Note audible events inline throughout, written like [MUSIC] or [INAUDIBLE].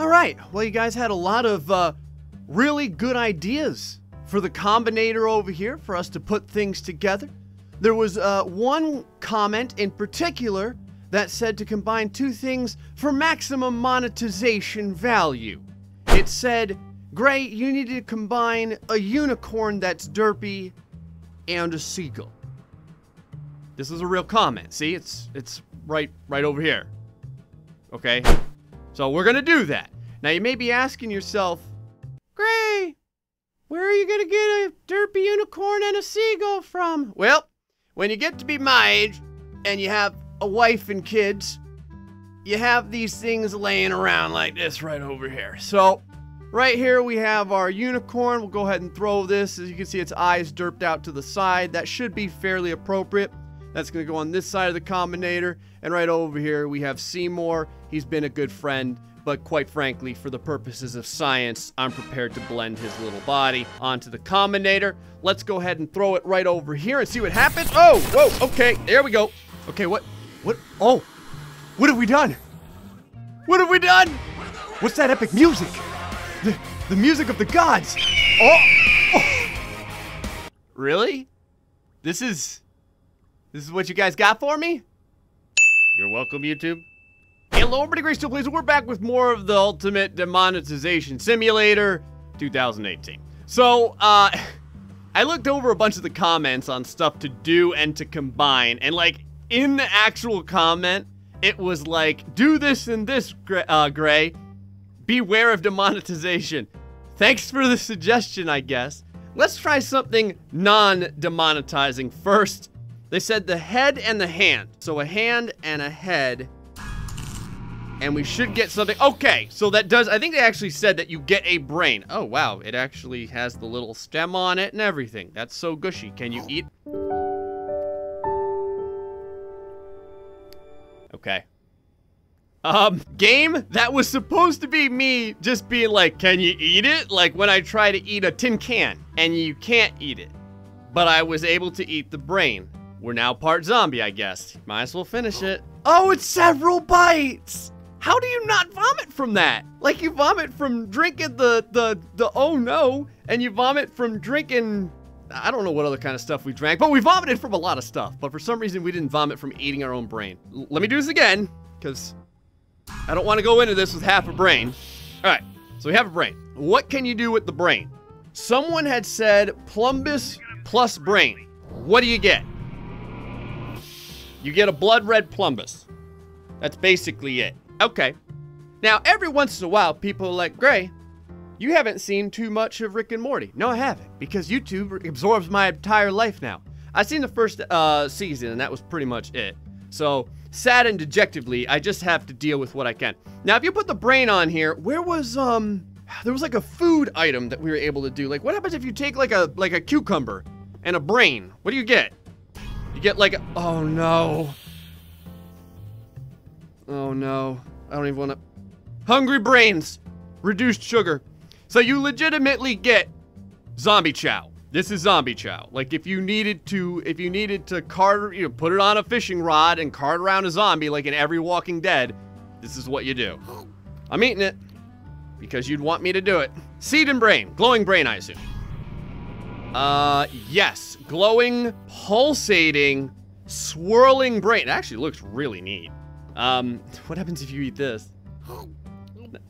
All right. Well, you guys had a lot of uh, really good ideas for the combinator over here for us to put things together. There was uh, one comment in particular that said to combine two things for maximum monetization value. It said, Gray, you need to combine a unicorn that's derpy and a seagull. This is a real comment. See, it's it's right right over here. Okay? So we're gonna do that. Now you may be asking yourself, Gray, where are you gonna get a derpy unicorn and a seagull from? Well, when you get to be my age and you have a wife and kids, you have these things laying around like this right over here. So right here we have our unicorn. We'll go ahead and throw this. As you can see, its eyes derped out to the side. That should be fairly appropriate. That's going to go on this side of the combinator. And right over here, we have Seymour. He's been a good friend, but quite frankly, for the purposes of science, I'm prepared to blend his little body onto the combinator. Let's go ahead and throw it right over here and see what happens. Oh, whoa, okay, there we go. Okay, what, what, oh, what have we done? What have we done? What's that epic music? The, the music of the gods. Oh, oh. Really? This is, this is what you guys got for me? You're welcome, YouTube. Hello, everybody, Gray Still Plays. We're back with more of the Ultimate Demonetization Simulator 2018. So, uh, [LAUGHS] I looked over a bunch of the comments on stuff to do and to combine, and like, in the actual comment, it was like, do this and this, uh, Gray. Beware of demonetization. Thanks for the suggestion, I guess. Let's try something non-demonetizing first. They said the head and the hand. So a hand and a head. And we should get something. Okay, so that does, I think they actually said that you get a brain. Oh, wow, it actually has the little stem on it and everything. That's so gushy. Can you eat? Okay. Um, game, that was supposed to be me just being like, can you eat it? Like when I try to eat a tin can and you can't eat it. But I was able to eat the brain. We're now part zombie, I guess. Might as well finish it. Oh, it's several bites! How do you not vomit from that? Like you vomit from drinking the, the, the oh no, and you vomit from drinking, I don't know what other kind of stuff we drank, but we vomited from a lot of stuff. But for some reason, we didn't vomit from eating our own brain. L let me do this again, because I don't want to go into this with half a brain. All right, so we have a brain. What can you do with the brain? Someone had said plumbus plus brain. What do you get? You get a blood red plumbus. That's basically it. Okay. Now, every once in a while, people are like, Gray, you haven't seen too much of Rick and Morty. No, I haven't, because YouTube absorbs my entire life now. I've seen the first uh, season, and that was pretty much it. So, sad and dejectively, I just have to deal with what I can. Now, if you put the brain on here, where was, um, there was like a food item that we were able to do. Like, what happens if you take like a, like a cucumber and a brain? What do you get? Get like, oh no. Oh no. I don't even want to. Hungry brains. Reduced sugar. So you legitimately get zombie chow. This is zombie chow. Like if you needed to, if you needed to cart, you know, put it on a fishing rod and cart around a zombie like in every Walking Dead, this is what you do. I'm eating it because you'd want me to do it. Seed and brain, glowing brain, I assume. Uh, yes, glowing, pulsating, swirling brain. It actually looks really neat. Um, [LAUGHS] what happens if you eat this?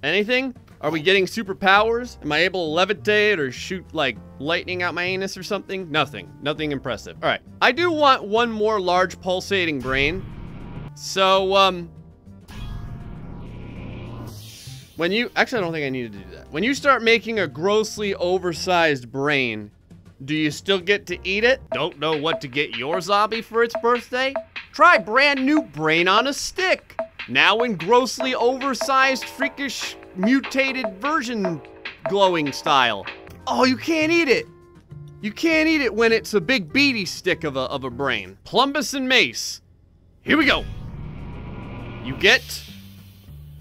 Anything? Are we getting superpowers? Am I able to levitate or shoot like lightning out my anus or something? Nothing. Nothing impressive. All right. I do want one more large pulsating brain. So, um, when you, actually, I don't think I need to do that. When you start making a grossly oversized brain, do you still get to eat it? Don't know what to get your zombie for its birthday? Try brand new brain on a stick. Now in grossly oversized, freakish, mutated version glowing style. Oh, you can't eat it. You can't eat it when it's a big beady stick of a, of a brain. Plumbus and mace. Here we go. You get,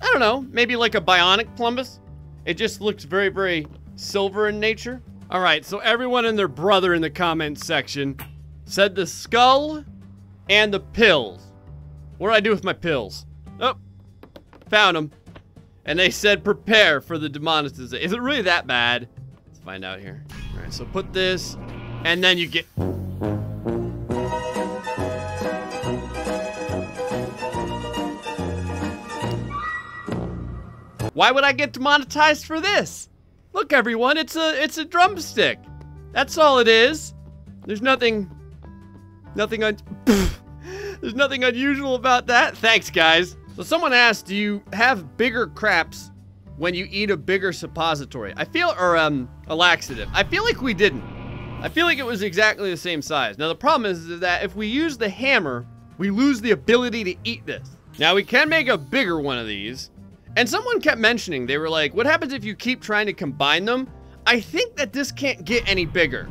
I don't know, maybe like a bionic plumbus. It just looks very, very silver in nature. All right, so everyone and their brother in the comments section said the skull and the pills. What do I do with my pills? Oh, found them. And they said prepare for the demonetization. Is it really that bad? Let's find out here. All right, so put this, and then you get... Why would I get demonetized for this? Look, everyone, it's a it's a drumstick. That's all it is. There's nothing, nothing un. [LAUGHS] There's nothing unusual about that. Thanks, guys. So someone asked, do you have bigger craps when you eat a bigger suppository? I feel, or um, a laxative. I feel like we didn't. I feel like it was exactly the same size. Now the problem is, is that if we use the hammer, we lose the ability to eat this. Now we can make a bigger one of these. And someone kept mentioning, they were like, what happens if you keep trying to combine them? I think that this can't get any bigger.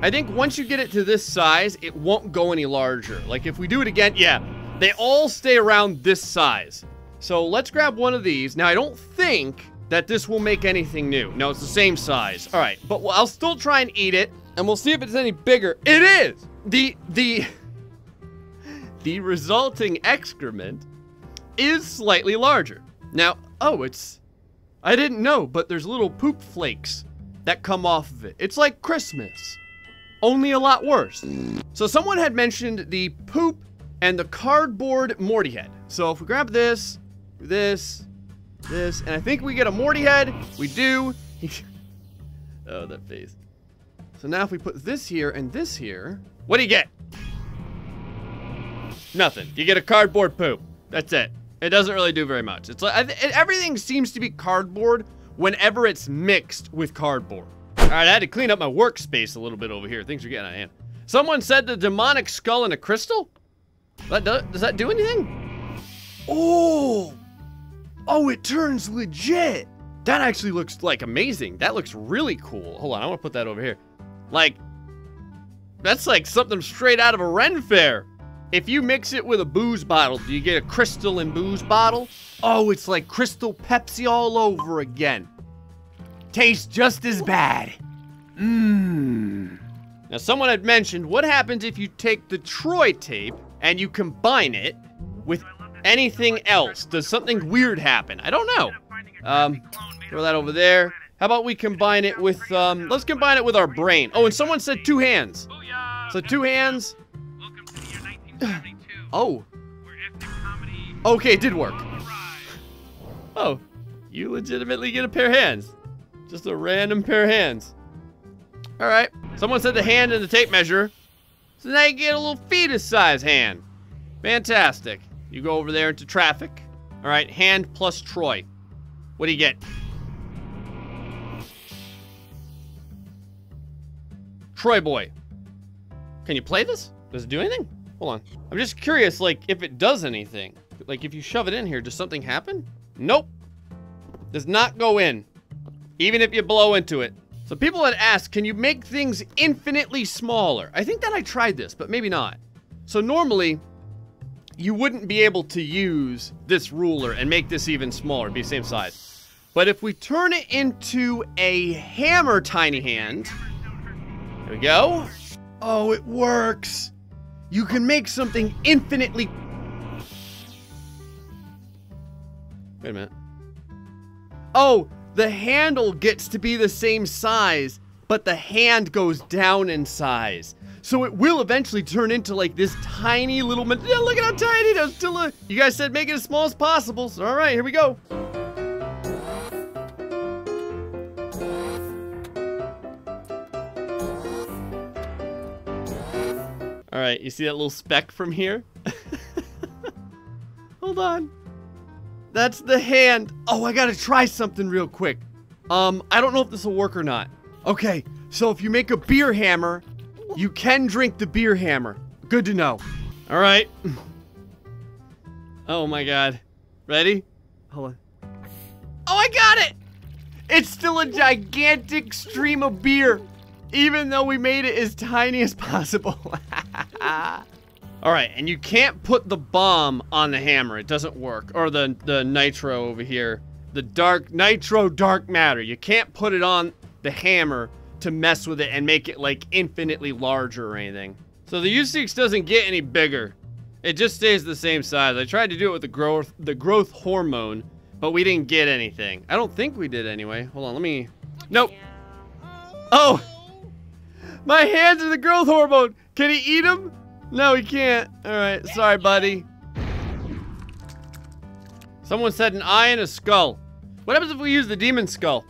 I think once you get it to this size, it won't go any larger. Like if we do it again, yeah, they all stay around this size. So let's grab one of these. Now I don't think that this will make anything new. No, it's the same size. All right, but I'll still try and eat it and we'll see if it's any bigger. It is! The, the, [LAUGHS] the resulting excrement is slightly larger. Now, oh, it's... I didn't know, but there's little poop flakes that come off of it. It's like Christmas, only a lot worse. So someone had mentioned the poop and the cardboard Morty head. So if we grab this, this, this, and I think we get a Morty head. We do. [LAUGHS] oh, that face. So now if we put this here and this here, what do you get? Nothing. You get a cardboard poop. That's it. It doesn't really do very much. It's like everything seems to be cardboard whenever it's mixed with cardboard. All right, I had to clean up my workspace a little bit over here. Things are getting out of hand. Someone said the demonic skull in a crystal? That does, does that do anything? Oh! Oh, it turns legit! That actually looks, like, amazing. That looks really cool. Hold on, I want to put that over here. Like, that's like something straight out of a Ren Fair. If you mix it with a booze bottle, do you get a crystal and booze bottle? Oh, it's like crystal Pepsi all over again. Tastes just as bad. Mmm. Now, someone had mentioned what happens if you take the Troy tape and you combine it with anything else. Does something weird happen? I don't know. Um, throw that over there. How about we combine it with, um, let's combine it with our brain. Oh, and someone said two hands. So two hands, Oh. oh. Okay, it did work. Oh, you legitimately get a pair of hands. Just a random pair of hands. All right. Someone said the hand and the tape measure. So now you get a little fetus size hand. Fantastic. You go over there into traffic. All right, hand plus Troy. What do you get? Troy boy. Can you play this? Does it do anything? Hold on. I'm just curious, like, if it does anything. Like, if you shove it in here, does something happen? Nope. Does not go in. Even if you blow into it. So people had asked, can you make things infinitely smaller? I think that I tried this, but maybe not. So normally, you wouldn't be able to use this ruler and make this even smaller, be the same size. But if we turn it into a hammer tiny hand, there we go. Oh, it works. You can make something infinitely... Wait a minute. Oh, the handle gets to be the same size, but the hand goes down in size. So it will eventually turn into like this tiny little... Yeah, look at how tiny it is. You guys said make it as small as possible. So all right, here we go. All right, you see that little speck from here? [LAUGHS] Hold on. That's the hand. Oh, I gotta try something real quick. Um, I don't know if this will work or not. Okay, so if you make a beer hammer, you can drink the beer hammer. Good to know. All right. Oh my god. Ready? Hold on. Oh, I got it! It's still a gigantic stream of beer, even though we made it as tiny as possible. [LAUGHS] All right, and you can't put the bomb on the hammer. It doesn't work. Or the, the nitro over here. The dark, nitro dark matter. You can't put it on the hammer to mess with it and make it like infinitely larger or anything. So the U6 doesn't get any bigger. It just stays the same size. I tried to do it with the growth, the growth hormone But we didn't get anything. I don't think we did anyway. Hold on, let me... Nope. Oh! My hands are the growth hormone! Can he eat them? No, he can't. Alright, sorry, buddy. Someone said an eye and a skull. What happens if we use the demon skull?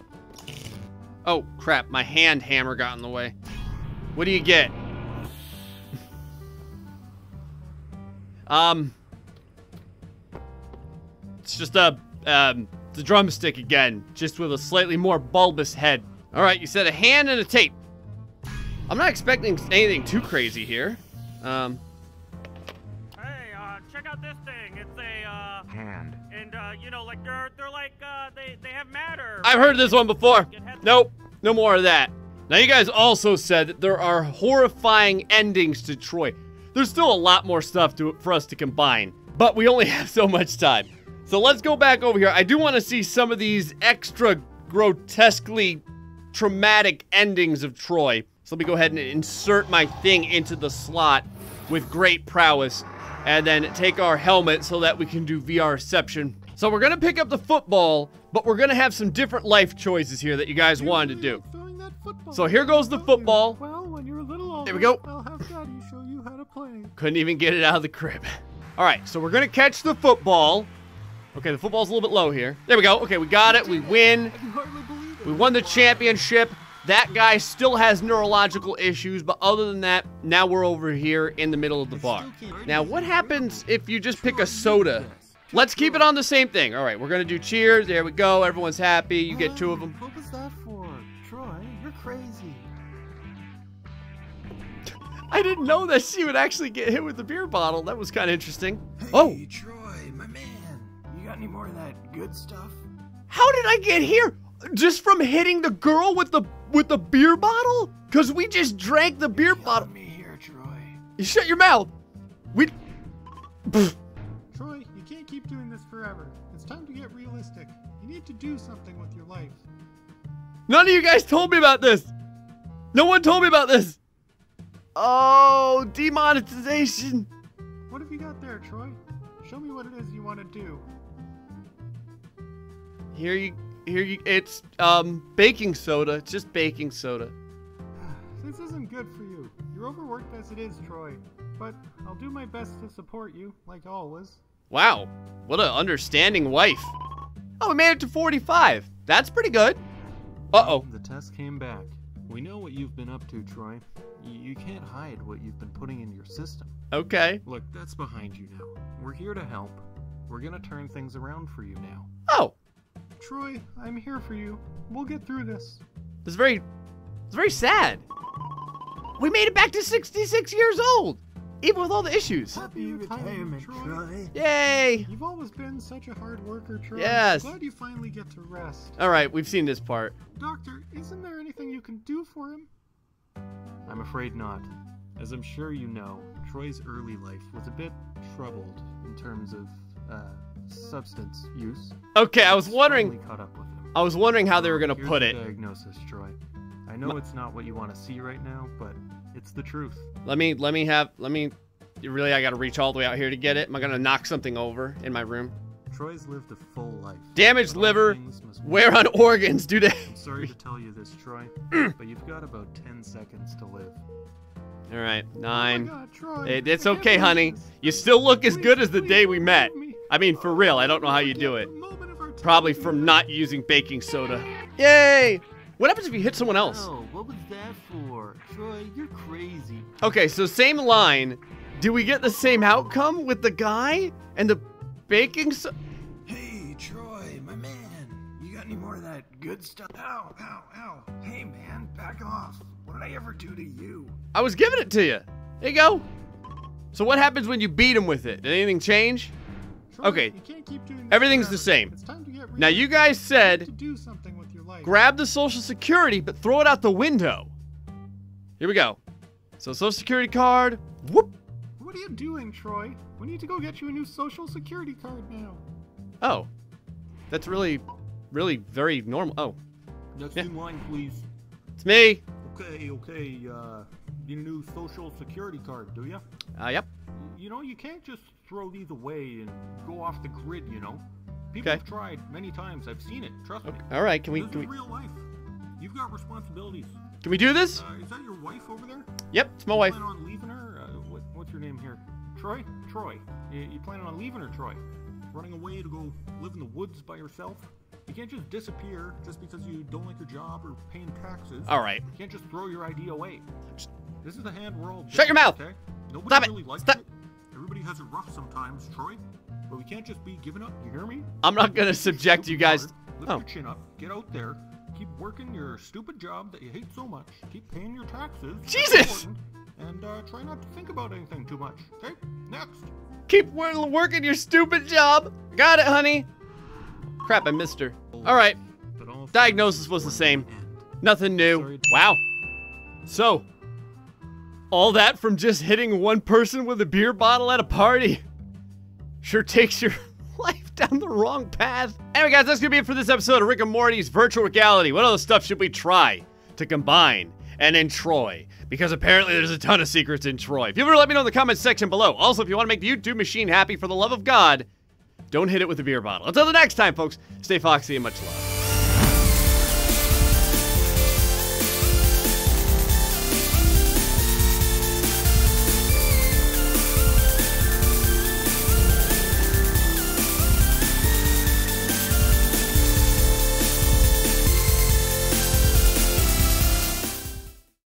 Oh, crap. My hand hammer got in the way. What do you get? [LAUGHS] um... It's just a, um, the drumstick again, just with a slightly more bulbous head. All right, you said a hand and a tape. I'm not expecting anything too crazy here. Um, Hey, uh, check out this thing. It's a, uh, Hand. and, uh, you know, like, they're, they're like, uh, they, they have matter. I've heard this one before. Nope, no more of that. Now, you guys also said that there are horrifying endings to Troy. There's still a lot more stuff to, for us to combine, but we only [LAUGHS] have so much time. So let's go back over here. I do want to see some of these extra grotesquely traumatic endings of Troy. So let me go ahead and insert my thing into the slot with great prowess and then take our helmet so that we can do VRception. So we're gonna pick up the football, but we're gonna have some different life choices here that you guys wanted to do. Throwing that football. So here goes the football. Well, when you're a little older, There we go. I'll have Daddy show you how to play. Couldn't even get it out of the crib. [LAUGHS] All right, so we're gonna catch the football. Okay, the football's a little bit low here. There we go. Okay, we got it. We win. I can hardly believe it. We won the championship. That guy still has neurological issues, but other than that, now we're over here in the middle of the bar. Now, what happens if you just pick a soda? Let's keep it on the same thing. All right, we're gonna do cheers. There we go. Everyone's happy. You get two of them. What was that for? Troy, you're crazy. [LAUGHS] I didn't know that she would actually get hit with the beer bottle. That was kind of interesting. Oh, Hey, Troy, my man. You got any more of that good stuff? how did I get here? Just from hitting the girl with the with the beer bottle? Cause we just drank the beer bottle. Me here, Troy. You shut your mouth. We. Troy, you can't keep doing this forever. It's time to get realistic. You need to do something with your life. None of you guys told me about this. No one told me about this. Oh, demonetization. What have you got there, Troy? Show me what it is you want to do. Here you, here you. It's um baking soda. It's just baking soda. [SIGHS] This isn't good for you. You're overworked as it is, Troy. But I'll do my best to support you, like always. Wow, what an understanding wife. Oh, we made it to 45. That's pretty good. Uh oh. The test came back. We know what you've been up to, Troy. You can't hide what you've been putting in your system. Okay. Look, that's behind you now. We're here to help. We're gonna turn things around for you now. Oh, Troy, I'm here for you. We'll get through this. it's very, it's very sad. We made it back to 66 years old, even with all the issues. Happy retirement, Troy. Yay! You've always been such a hard worker, Troy. Yes. Glad you finally get to rest. All right, we've seen this part. Doctor, isn't there anything you can do for him? I'm afraid not. As I'm sure you know, Troy's early life was a bit troubled in terms of uh, substance use. Okay, I was wondering. Caught up with him. I was wondering how they were gonna Here's put it. Diagnosis, Troy. I know it's not what you want to see right now, but it's the truth. Let me, let me have, let me. Really, I gotta reach all the way out here to get it. Am I gonna knock something over in my room? Troy's lived a full life. Damaged liver. Wear on organs, they? I'm sorry to tell you this, Troy, [CLEARS THROAT] but you've got about 10 seconds to live. All right, oh nine. my God, Troy. It- it's okay, honey. You still look as good as the day we met. Leave me. I mean, for real. I don't know how you do it. The moment of our time Probably from not using baking soda. Yay! What happens if you hit someone else? Oh, what was that for? Troy, you're crazy. Okay, so same line. Do we get the same outcome with the guy and the baking so Hey, Troy, my man. You got any more of that good stuff? Ow, ow, ow. Hey, man, back off. What did I ever do to you? I was giving it to you. There you go. So what happens when you beat him with it? Did anything change? Troy, Okay. you can't keep doing this Everything's the same. It's time to get Now you realistic. guys to said do something with your life. grab the social security but throw it out the window. Here we go. So social security card. Whoop. What are you doing, Troy? We need to go get you a new social security card now. Oh. That's really really very normal. Oh, Next Yeah. in line, please. it's me. Okay, okay, uh, need a new social security card, do you? Uh, yep. You know, you can't just throw these away and go off the grid, you know? People Okay. have tried many times. I've seen it. Trust me. All right, can we this can is we real life. You've got responsibilities. can we do this? Uh, is that your wife over there? Yep, it's my wife. Plan on leaving her? Uh, what, what's your name here? Troy? Troy. You, you planning on leaving her, Troy? Running away to go live in the woods by yourself? You can't just disappear just because you don't like your job or paying taxes. All right. You can't just throw your ID away. This is the hand we're Shut your mouth! Okay? Nobody Stop it! really likes Stop- it. Everybody has it rough sometimes, Troy. But we can't just be giving up. You hear me? I'm not gonna subject you guys. Lift Oh. your chin up. Get out there. Keep working your stupid job that you hate so much. Keep paying your taxes. Jesus! And uh, try not to think about anything too much. Okay? Next. Keep working your stupid job. Got it, honey. Crap, I missed her. All right. Diagnosis was the same. Nothing new. Wow. So, all that from just hitting one person with a beer bottle at a party sure takes your [LAUGHS] life down the wrong path. Anyway, guys, that's gonna be it for this episode of Rick and Morty's Virtual Rick-ality. What other stuff should we try to combine and in Troy? Because apparently there's a ton of secrets in Troy. If you ever let me know in the comments section below. Also, if you want to make the YouTube machine happy for the love of God, don't hit it with a beer bottle. Until the next time, folks, stay foxy and much love.